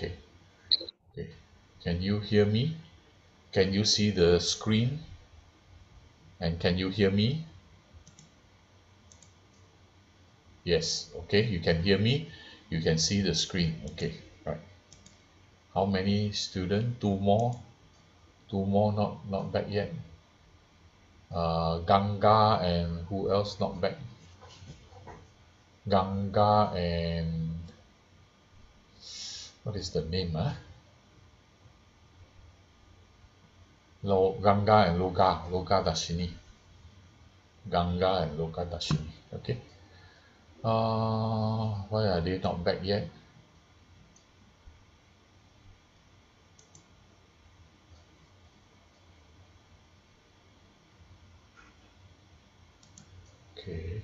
okay. Okay. Can you hear me? Can you see the screen? And can you hear me? Yes. Okay. You can hear me. You can see the screen. Okay. Right. How many student? Two more? Two more not not back yet? Uh Ganga and who else not back? Ganga and what is the name ah? Lo Ganga and Loga Loga Dashini. Ganga and Loga Dashini okay. Uh why are they not back yet? Okay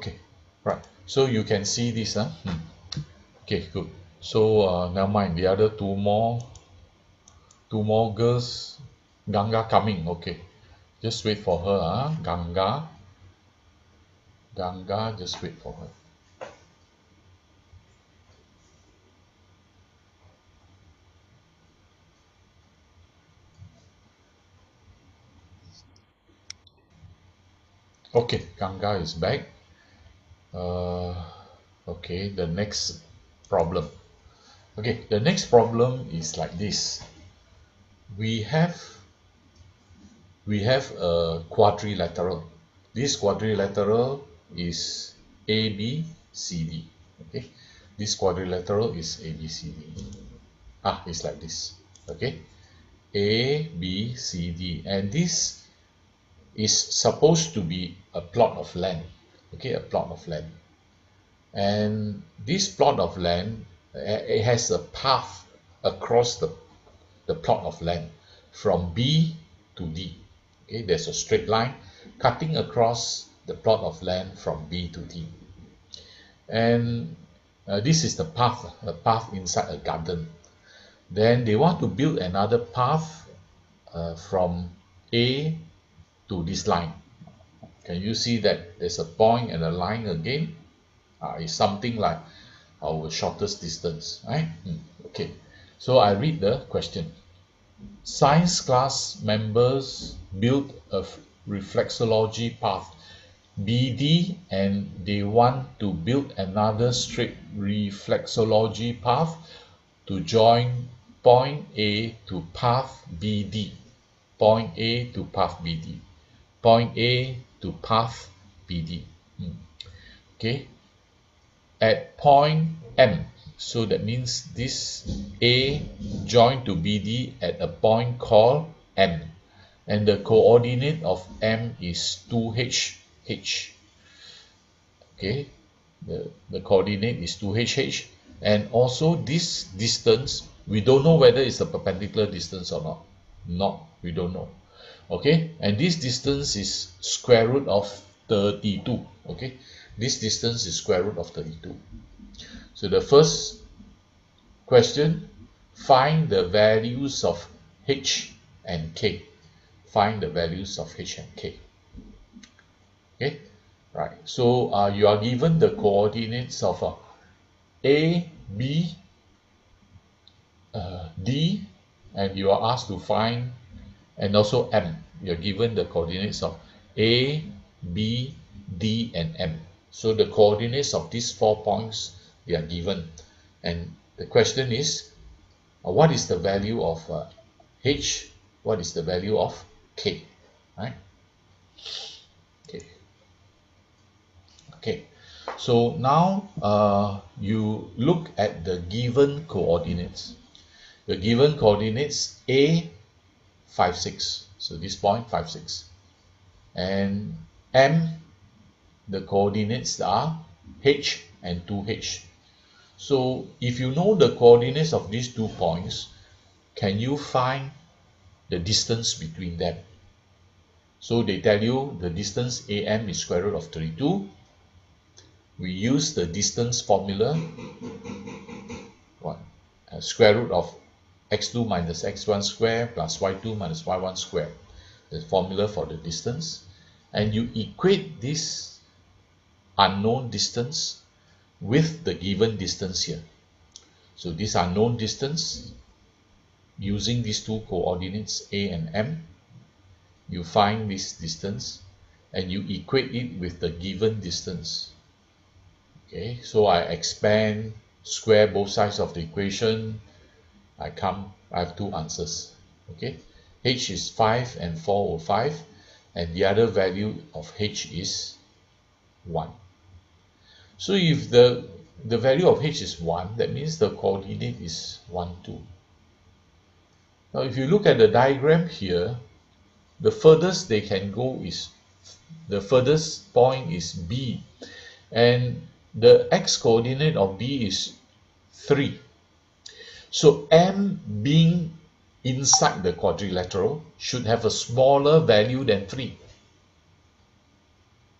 okay right. So you can see this ah hmm. okay good. So uh never mind. The other two more two more girls Ganga coming. Okay. Just wait for her ah Ganga. Ganga just wait for her. Okay Ganga is back uh okay the next problem. Okay the next problem is like this. We have we have a quadrilateral. This quadrilateral is A B C D. Okay this quadrilateral is A B C D. Ah it's like this. Okay A B C D. And this is supposed to be a plot of land okay a plot of land. And this plot of land uh, it has a path across the the plot of land from B to D. Okay there's a straight line cutting across the plot of land from B to D. And uh, this is the path a path inside a garden. Then they want to build another path uh, from A to this line can you see that there's a point and a line again? Uh, it's something like our shortest distance right? Mm, okay. So I read the question. Science class members build a reflexology path. BD and they want to build another straight reflexology path to join point A to path BD point A to path BD point A to path BD mm. okay. At point M. So that means this A joined to BD at a point called M. And the coordinate of M is 2H H okay. The, the coordinate is 2H, H, and also this distance we don't know whether it's a perpendicular distance or not. Not we don't know okay? And this distance is square root of 32 okay? This distance is square root of 32 so the first question find the values of h and k. Find the values of h and k. Okay? Right. So uh, you are given the coordinates of uh, a b uh, d and you are asked to find and also m. You're given the coordinates of a b d and m. So the coordinates of these four points they are given. And the question is uh, what is the value of uh, h? What is the value of k? Right? Okay okay. So now uh, you look at the given coordinates. The given coordinates a 5 6 so this point 5 6 and m the coordinates are h and 2h so if you know the coordinates of these two points can you find the distance between them? So they tell you the distance am is square root of 32 we use the distance formula what? Uh, square root of x2 minus x1 square plus y2 minus y1 square. The formula for the distance. And you equate this unknown distance with the given distance here. So this unknown distance using these two coordinates a and m you find this distance and you equate it with the given distance. Okay so I expand square both sides of the equation I come I have two answers okay h is 5 and 4 over 5 and the other value of h is 1 so if the the value of h is 1 that means the coordinate is 1 2 now if you look at the diagram here, the furthest they can go is, the furthest point is B. And the x coordinate of B is 3. So M being inside the quadrilateral should have a smaller value than 3.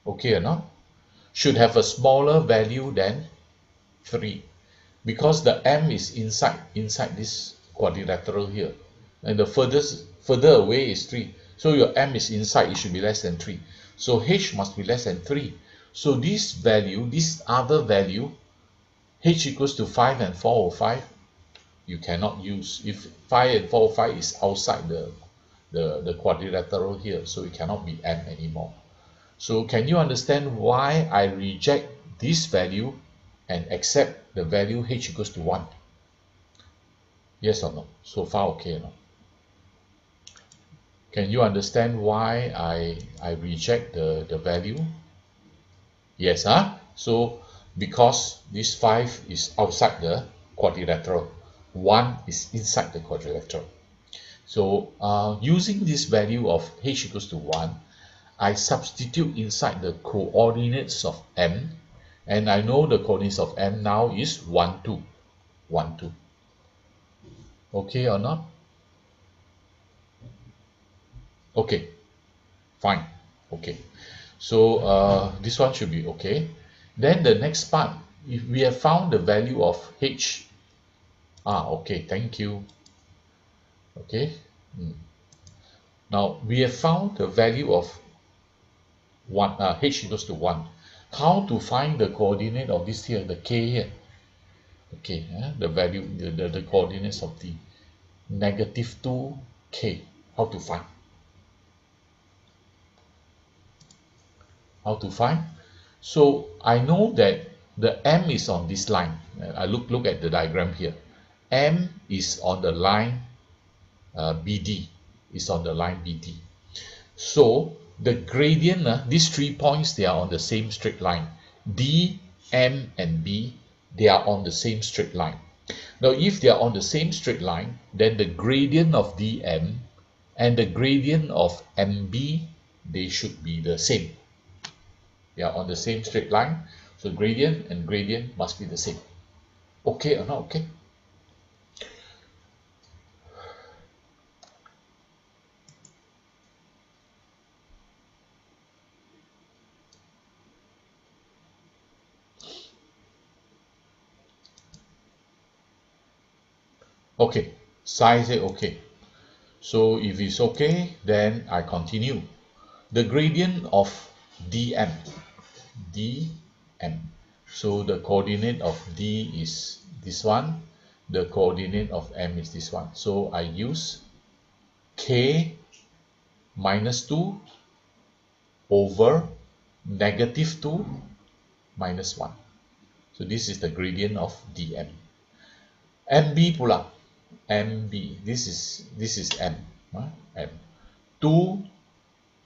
Okay or not? Should have a smaller value than 3 because the M is inside inside this quadrilateral here. And the furthest further away is 3 so your m is inside it should be less than 3 so h must be less than 3 so this value this other value h equals to 5 and 4 or 5 you cannot use if 5 and 4 5 is outside the the, the quadrilateral here so it cannot be m anymore. So can you understand why I reject this value and accept the value h equals to 1 yes or no? So far okay not? Can you understand why I, I reject the, the value? Yes, huh? So because this 5 is outside the quadrilateral, 1 is inside the quadrilateral. So uh, using this value of h equals to 1, I substitute inside the coordinates of m, and I know the coordinates of m now is 1, 2. 1, 2. Okay or not? okay fine okay so uh, this one should be okay then the next part if we have found the value of h ah okay thank you. Okay mm. now we have found the value of 1 uh, h equals to 1 how to find the coordinate of this here the k here? Okay uh, the value the, the, the coordinates of the negative 2k how to find? How to find? So I know that the M is on this line. I look look at the diagram here M is on the line uh, BD is on the line BD so the gradient uh, these three points they are on the same straight line. D M and B they are on the same straight line. Now if they are on the same straight line then the gradient of DM and the gradient of MB they should be the same. They are on the same straight line. So gradient and gradient must be the same. Okay or not okay okay. Size it okay. So if it's okay then I continue. The gradient of dm dm so the coordinate of d is this one. The coordinate of m is this one. So I use k minus 2 over negative 2 minus 1 so this is the gradient of dm mb pula mb this is this is m uh, m. 2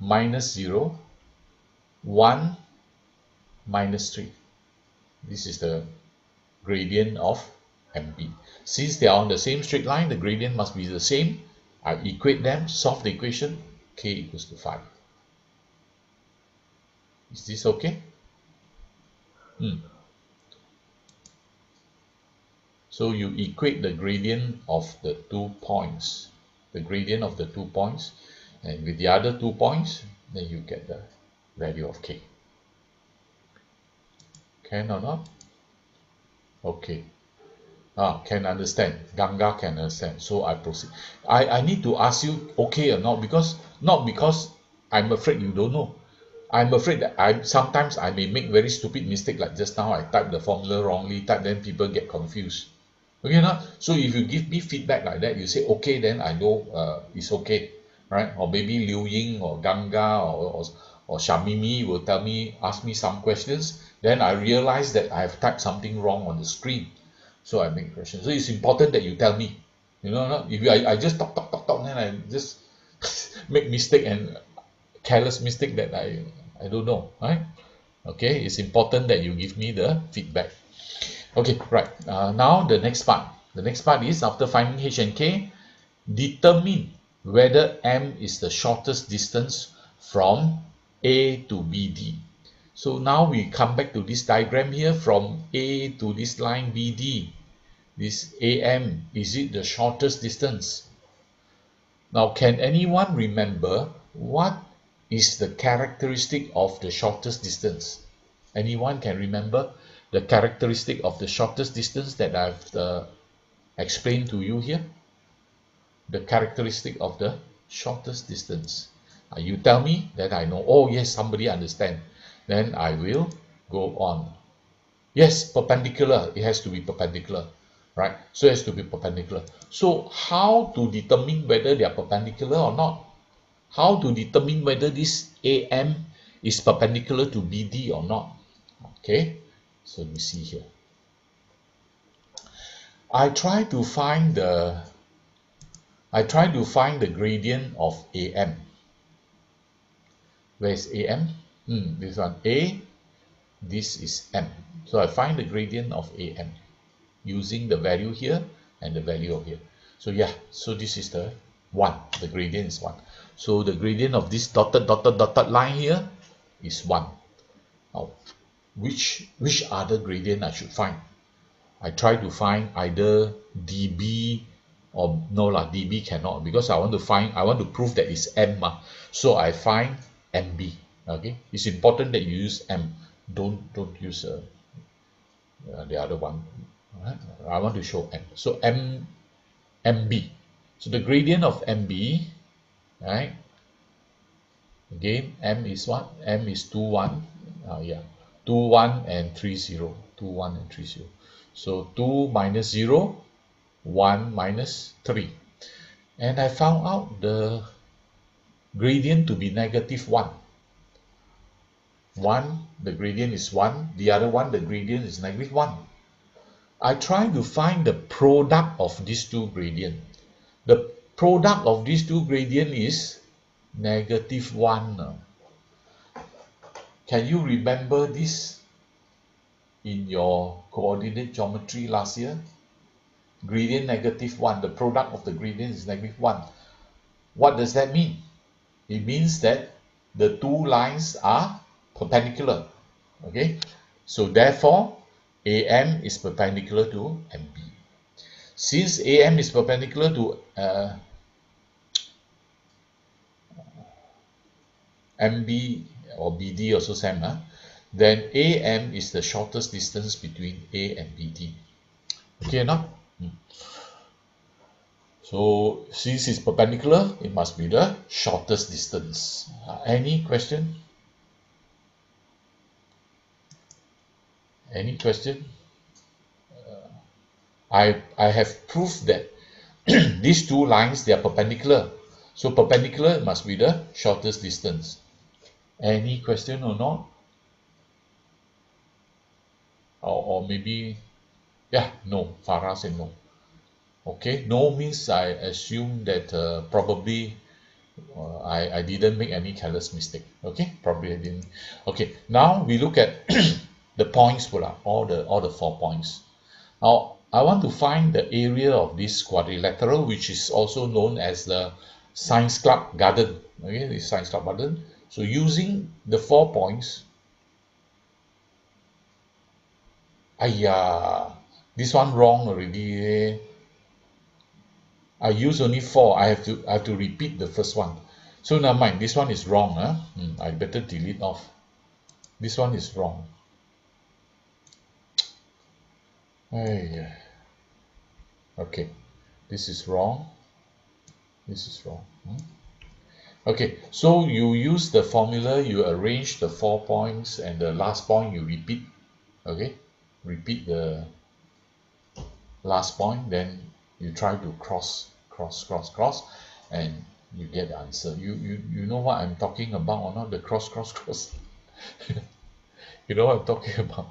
minus 0 1 minus 3 this is the gradient of MB since they are on the same straight line the gradient must be the same. I equate them solve the equation k equals to 5 is this okay? Hmm. So you equate the gradient of the two points the gradient of the two points and with the other two points then you get the value of k. Can or not? Okay ah can understand. Ganga can understand. So I proceed. I I need to ask you okay or not? Because not because I'm afraid you don't know. I'm afraid that I sometimes I may make very stupid mistake like just now I type the formula wrongly type then people get confused okay not so if you give me feedback like that you say okay then I know uh it's okay right? Or maybe Liu Ying or Ganga or or or Shamini will tell me ask me some questions. Then I realise that I've typed something wrong on the screen. So I make questions so it's important that you tell me. You know not if you I I just talk talk talk talk then I just make mistake and careless mistake that I I don't know right? Okay it's important that you give me the feedback. Okay right uh, now the next part. The next part is after finding H and K determine whether M is the shortest distance from A to BD so now we come back to this diagram here. From A to this line BD this AM is it the shortest distance? Now can anyone remember what is the characteristic of the shortest distance? Anyone can remember the characteristic of the shortest distance that I've uh, explained to you here? The characteristic of the shortest distance. Uh, you tell me that I know oh yes somebody understand. Then I will go on. Yes perpendicular. It has to be perpendicular right? So it has to be perpendicular. So how to determine whether they are perpendicular or not? How to determine whether this AM is perpendicular to BD or not? Okay so me see here. I try to find the I try to find the gradient of AM where is AM hmm, this one. A this is M. So I find the gradient of AM using the value here and the value of here. So yeah so this is the 1 the gradient is 1 so the gradient of this dotted dotted dotted line here is 1 now which which other gradient I should find? I try to find either dB or no lah dB cannot because I want to find I want to prove that it's M ah. so I find MB okay? It's important that you use M. Don't don't use uh, uh, the other one? I want to show M. So M MB so the gradient of MB right? Again M is what? M is 2 1 uh, yeah 2 1 and 3 0 2 1 and 3 0 so 2 minus 0 1 minus 3 and I found out the gradient to be negative 1 1 the gradient is 1 the other one the gradient is negative 1 I try to find the product of these two gradient. The product of these two gradient is negative 1 can you remember this in your coordinate geometry last year? Gradient negative 1 the product of the gradient is negative 1 what does that mean? It means that the two lines are perpendicular okay? So therefore AM is perpendicular to MB since AM is perpendicular to uh, MB or BD also same huh? then AM is the shortest distance between A and BD okay not hmm. so since it's perpendicular it must be the shortest distance. Uh, any question? Any question? Uh, I I have proof that these two lines they are perpendicular. So perpendicular must be the shortest distance any question or not? Or, or maybe yeah no Farah said no. Okay no means I assume that uh, probably uh, I, I didn't make any careless mistake. Okay probably I didn't. Okay now we look at the points pula all the all the four points. Now I want to find the area of this quadrilateral which is also known as the science club garden. Okay the science club garden so using the four points !aiya! this one wrong already I use only four I have to I have to repeat the first one so never mind this one is wrong huh? hmm, I better delete off this one is wrong okay this is wrong this is wrong hmm? Okay so you use the formula you arrange the four points and the last point you repeat okay? Repeat the last point then you try to cross cross cross cross and you get the answer. You you you know what I'm talking about or not? The cross cross cross. You know what I'm talking about?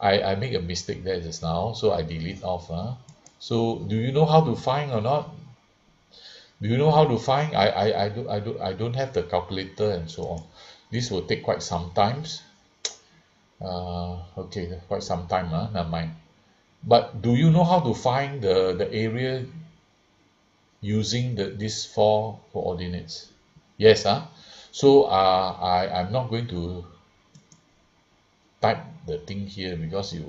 I I make a mistake there just now so I delete off ah so do you know how to find or not do you know how to find? I I I do I do I don't have the calculator and so on. This will take quite some times. Uh okay quite some time ah never mind. But do you know how to find the the area using the these four coordinates? Yes ah so uh I I'm not going to type the thing here because you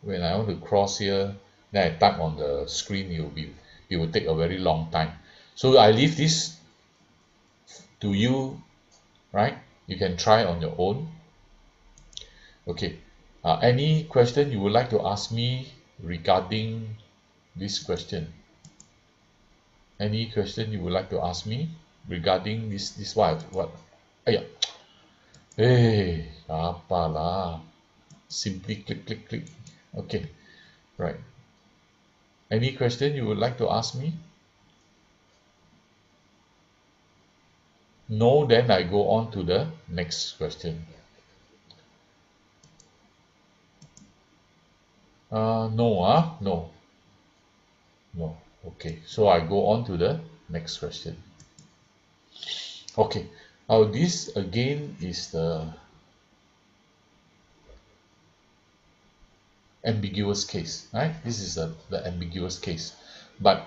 when I want to cross here then I type on the screen will be it will take a very long time so I leave this to you right? You can try on your own. Okay. Uh, any question you would like to ask me regarding this question? Any question you would like to ask me regarding this this what what !aiya! eh apa lah simply click click click. Okay. Right. Any question you would like to ask me no then I go on to the next question. Uh no ah no. No okay. So I go on to the next question. Okay. Now this again is the ambiguous case right? This is the, the ambiguous case. But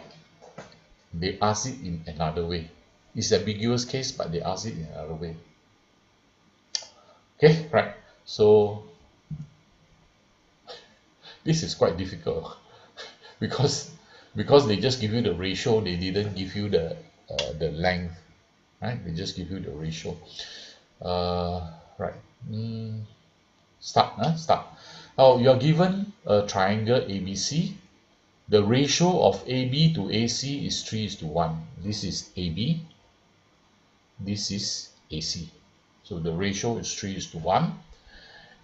they ask it in another way it's ambiguous case but they ask it in another way. Okay right. So this is quite difficult because because they just give you the ratio they didn't give you the uh, the length right? They just give you the ratio. Uh, right. Mm, start uh, start. Now you're given a triangle ABC the ratio of AB to AC is 3 is to 1 this is AB this is AC so the ratio is 3 is to 1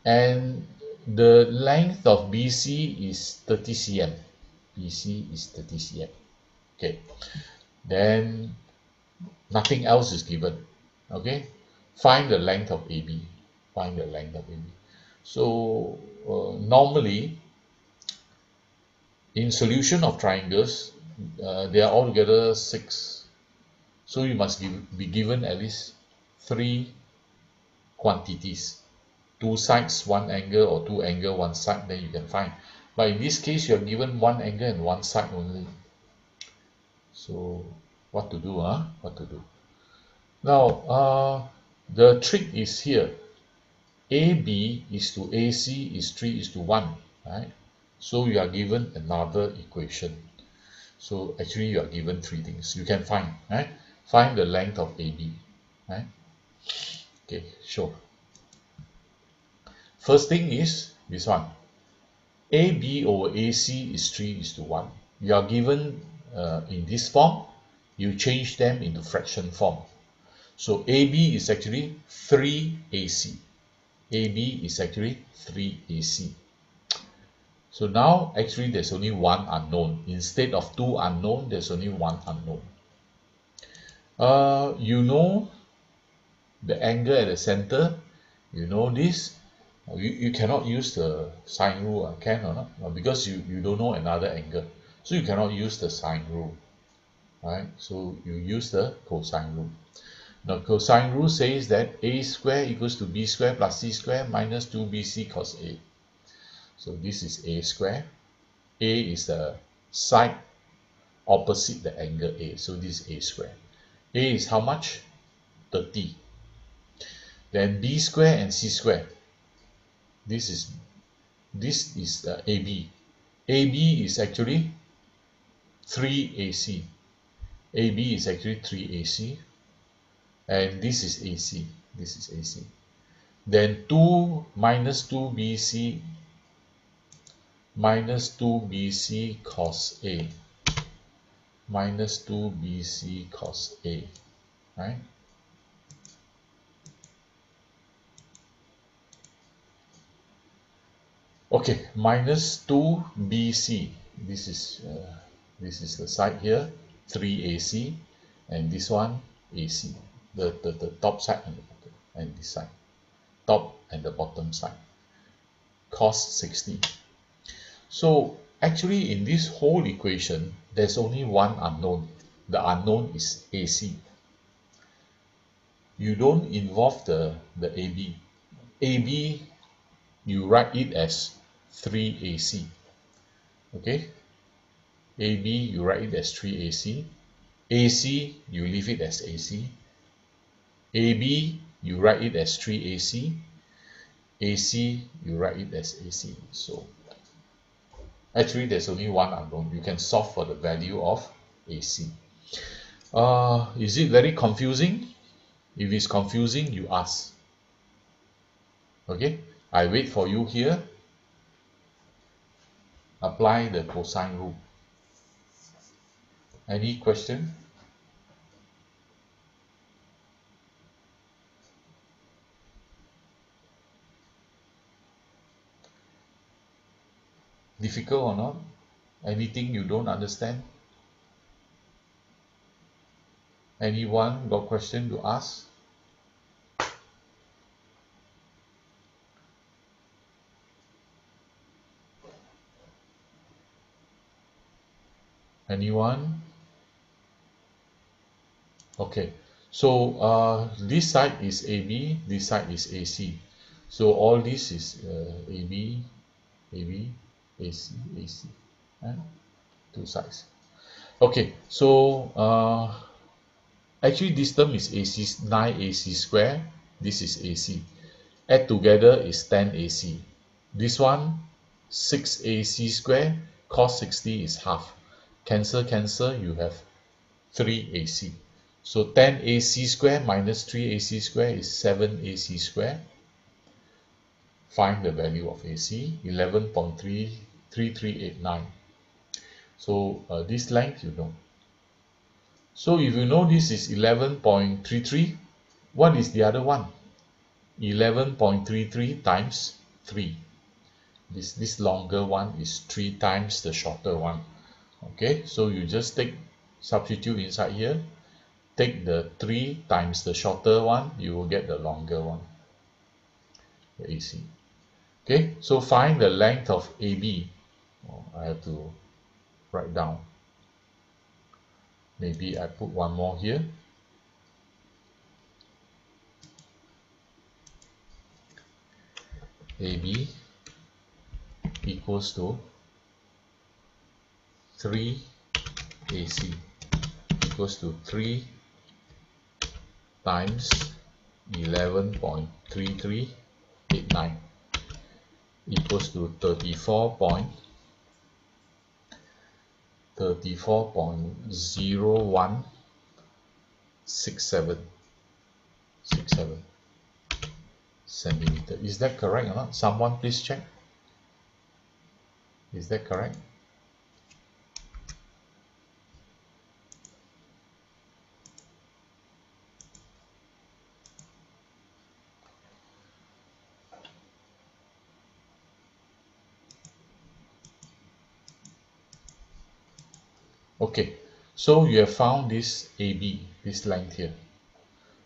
and the length of BC is 30 cm BC is 30 cm okay. Then nothing else is given. Okay. Find the length of AB find the length of AB so uh, normally in solution of triangles uh, they are altogether six so you must give, be given at least three quantities. Two sides one angle or two angle one side then you can find. But in this case you are given one angle and one side only. So what to do huh? what to do? Now uh, the trick is here. AB is to AC is 3 is to 1 right? So you are given another equation. So actually you are given three things. You can find right find the length of AB right? Okay sure. First thing is this one. AB over AC is 3 is to 1 you are given uh, in this form you change them into fraction form. So AB is actually 3 AC AB is actually 3 AC so now actually there's only one unknown. Instead of two unknown there's only one unknown uh, you know the angle at the center? You know this? You, you cannot use the sine rule uh, can or not? Uh, because you, you don't know another angle. So you cannot use the sine rule right? So you use the cosine rule. Now cosine rule says that a square equals to b square plus c square minus 2bc cos a. So this is a square. A is the side opposite the angle a. So this is a square a is how much? 30 then b square and c square. This is this is uh, AB AB is actually 3AC AB is actually 3AC and this is AC this is AC then 2 minus 2BC minus 2BC cos A minus 2bc cos A, right? Okay, minus 2bc. This is uh, this is the side here, 3ac, and this one ac. The, the, the top side and the bottom, and this side. Top and the bottom side. Cos 60. So actually in this whole equation, there's only one unknown. The unknown is AC. You don't involve the, the AB. AB, you write it as 3AC. Okay? AB, you write it as 3AC. AC, you leave it as AC. AB, you write it as 3AC. AC, you write it as AC. So actually there's only one unknown. You can solve for the value of AC. Uh, is it very confusing? If it's confusing, you ask. Okay, I wait for you here. Apply the cosine rule. Any question? Difficult or not anything you don't understand anyone got question to ask? Anyone? Okay so uh, this side is AB this side is AC so all this is uh, AB AB AC AC and two sides. Okay so uh, actually this term is AC 9 AC square. This is AC add together is 10 AC this one 6 AC square cos 60 is half. Cancel cancel you have 3 AC so 10 AC square minus 3 AC square is 7 AC square find the value of AC 11.33389 so uh, this length you know. So if you know this is 11.33 what is the other one? 11.33 times 3 this this longer one is 3 times the shorter one. Okay so you just take substitute inside here. Take the 3 times the shorter one you will get the longer one. The AC okay so find the length of AB oh, I have to write down. Maybe I put one more here. AB equals to 3 AC equals to 3 times 11.3389 equals to 34 point 34.0167 67 centimeter. Is that correct or not? Someone please check. Is that correct okay so you have found this AB this length here.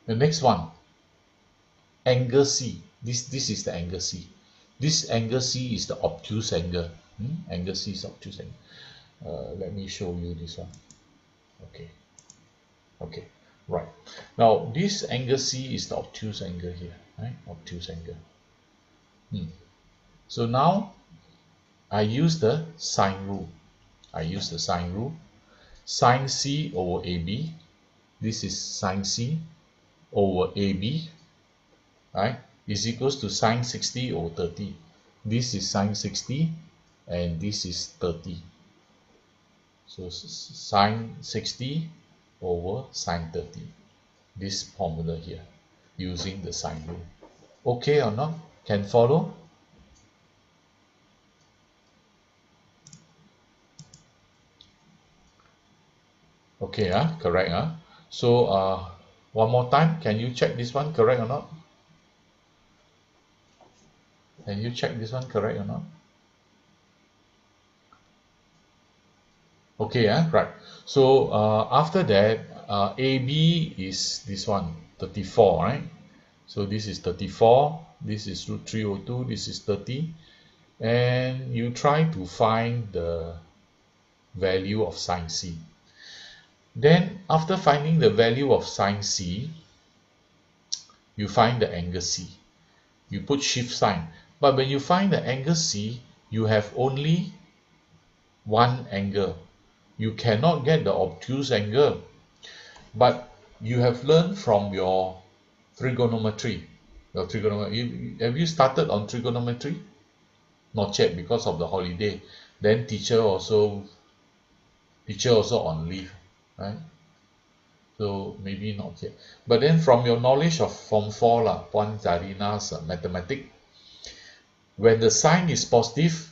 The next one angle C. This this is the angle C. This angle C is the obtuse angle. Hmm? angle C is obtuse angle. Uh, let me show you this one. Okay. Okay. Right. Now this angle C is the obtuse angle here right? Obtuse angle. Hmm. so now I use the sine rule. I use the sine rule sine C over AB. This is sine C over AB, right? Is equals to sine 60 over 30. This is sine 60 and this is 30. So sine 60 over sine 30. This formula here using the sine rule. Okay or not? Can follow? Okay ah correct ah. So uh one more time can you check this one correct or not? Can you check this one correct or not? Okay ah right. So uh after that uh AB is this one 34 right? So this is 34 this is root 302 this is 30 and you try to find the value of sine C then after finding the value of sine C you find the angle C. You put shift sine. But when you find the angle C you have only one angle. You cannot get the obtuse angle. But you have learned from your trigonometry. Your trigonometry. Have you started on trigonometry? Not yet because of the holiday. Then teacher also teacher also on leave right? So maybe not yet. But then from your knowledge of form 4 lah Puan Zarina's uh, mathematic when the sine is positive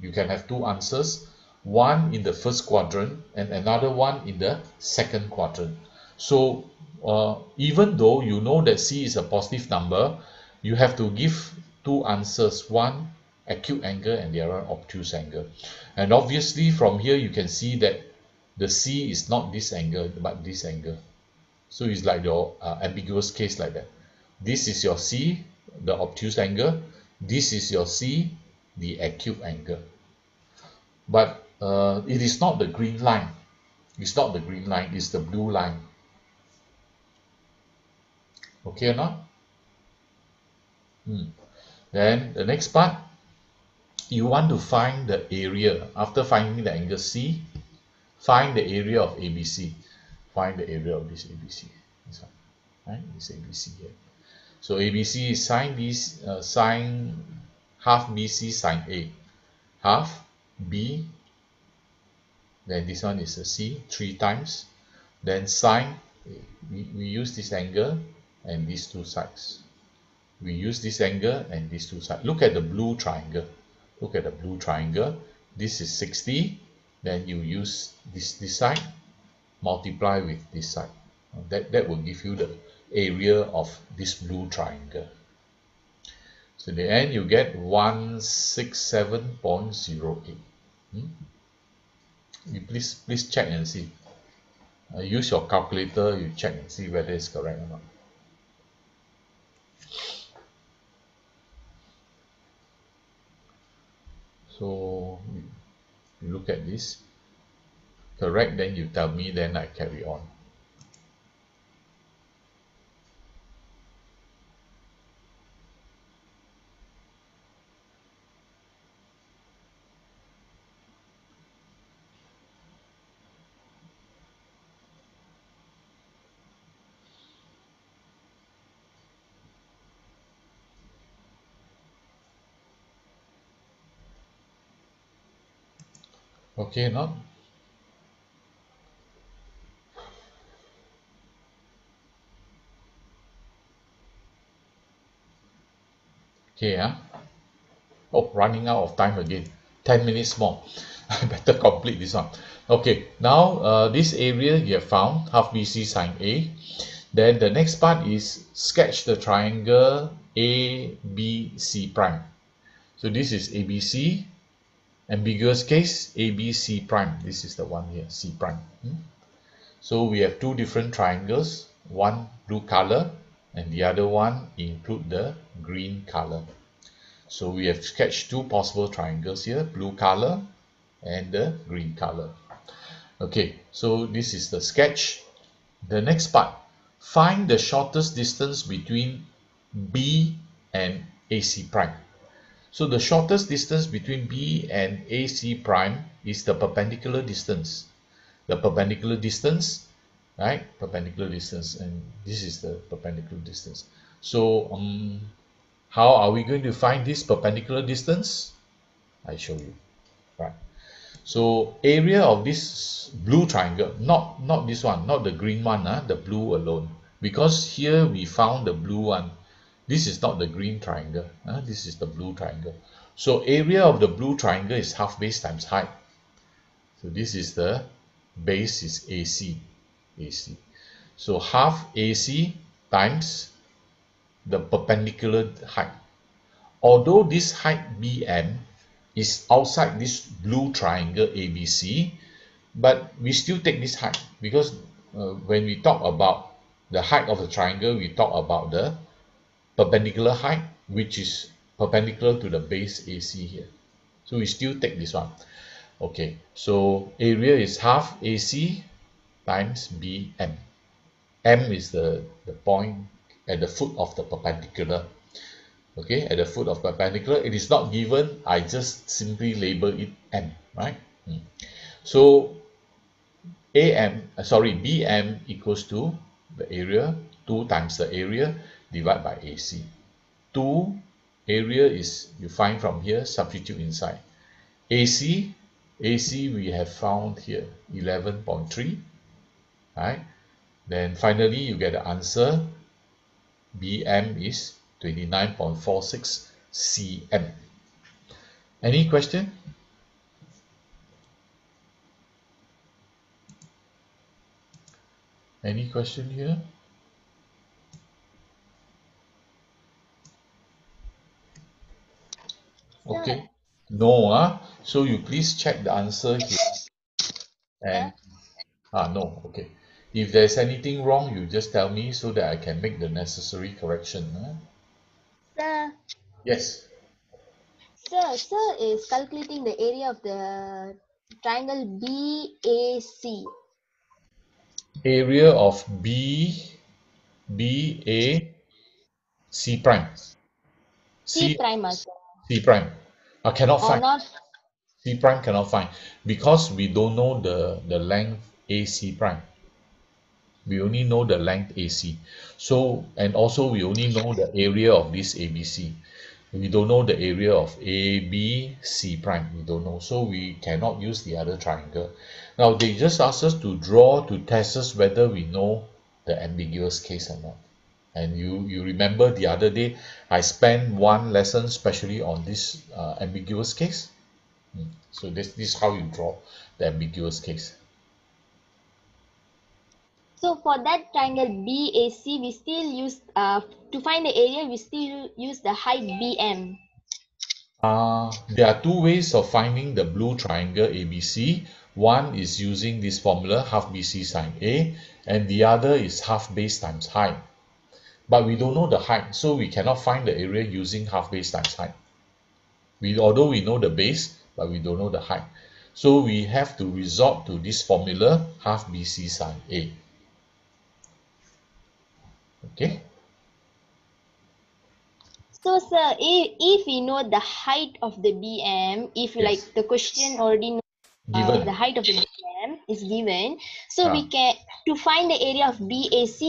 you can have two answers. One in the first quadrant and another one in the second quadrant. So uh, even though you know that C is a positive number you have to give two answers one acute angle and the other obtuse angle. And obviously from here you can see that the C is not this angle but this angle. So it's like your uh, ambiguous case like that. This is your C the obtuse angle. This is your C the acute angle. But uh, it is not the green line. It's not the green line it's the blue line. Okay or not? Hmm. then the next part you want to find the area. After finding the angle C find the area of ABC find the area of this ABC this one right? This ABC here. So ABC is sine B uh, sine half BC sine A. Half B then this one is a C three times. Then sine we, we use this angle and these two sides. We use this angle and these two sides. Look at the blue triangle. Look at the blue triangle. This is 60 then you use this this side multiply with this side. That that will give you the area of this blue triangle. So in the end you get 167.08 hmm? you please please check and see. Uh, use your calculator you check and see whether it's correct or not. So look at this. Correct then you tell me then I carry on okay not okay ah. Oh running out of time again. 10 minutes more. I better complete this one. Okay now uh, this area you have found half BC sine A. Then the next part is sketch the triangle ABC prime. So this is ABC ambiguous case ABC prime. This is the one here C prime. Hmm? so we have two different triangles. One blue color and the other one include the green color. So we have sketched two possible triangles here blue color and the green color. Okay so this is the sketch. The next part. Find the shortest distance between B and AC prime so the shortest distance between B and AC prime is the perpendicular distance. The perpendicular distance, right? Perpendicular distance, and this is the perpendicular distance. So um, how are we going to find this perpendicular distance? I show you, right? So area of this blue triangle, not not this one, not the green one, uh, the blue alone, because here we found the blue one this is not the green triangle. Uh, this is the blue triangle. So area of the blue triangle is half base times height. So this is the base is AC AC so half AC times the perpendicular height although this height BM is outside this blue triangle ABC but we still take this height because uh, when we talk about the height of the triangle we talk about the perpendicular height which is perpendicular to the base AC here. So we still take this one. Okay so area is half AC times BM M. Is the the point at the foot of the perpendicular. Okay at the foot of perpendicular it is not given. I just simply label it M right? Hmm. so AM sorry BM equals to the area 2 times the area divided by AC 2 area is you find from here substitute inside. AC AC we have found here 11.3 right? Then finally you get the answer. BM is 29.46 cm any question? Any question here okay. No ah. So you please check the answer here. And ah no. Okay. If there's anything wrong you just tell me so that I can make the necessary correction ah. Sir, yes. Sir, sir is calculating the area of the triangle BAC. area of B B A C prime. C C prime also. C prime. I cannot Or find. C prime cannot find. Because we don't know the the length AC prime. We only know the length AC so and also we only know the area of this ABC we don't know the area of ABC prime. We don't know. So we cannot use the other triangle. Now they just ask us to draw to test us whether we know the ambiguous case or not and you you remember the other day I spent one lesson specially on this uh, ambiguous case Mm. so this this is how you draw the ambiguous case so for that triangle BAC we still use uh to find the area we still use the height BM. Uh, there are two ways of finding the blue triangle ABC. One is using this formula half BC sine A and the other is half base times height. But we don't know the height so we cannot find the area using half base times height. We although we know the base but we don't know the height. So we have to resort to this formula half BC sine A. Okay. So sir, if, if we know the height of the BM, if Yes. like the question already uh, the height of the BM is given, so Ah. we can to find the area of BAC,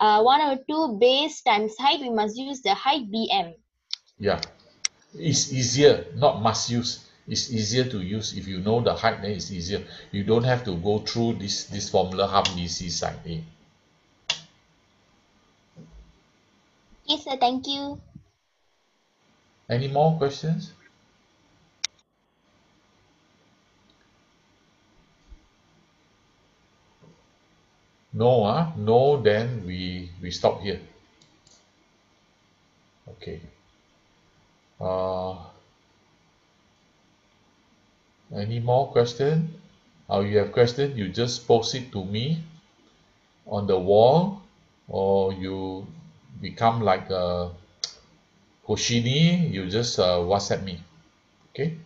uh, one or two base times height, we must use the height BM. Yeah, it's easier, not must use. It's easier to use if you know the height. Then it's easier. You don't have to go through this this formula half BC sine A. Okay, sir, thank you. Any more questions? No, ah, no. Then we we stop here. Okay. Uh, any more question? Or you have question? You just post it to me on the wall, or you become like a Hoshini, you just uh, WhatsApp me. Okay.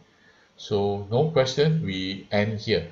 So no question. We end here.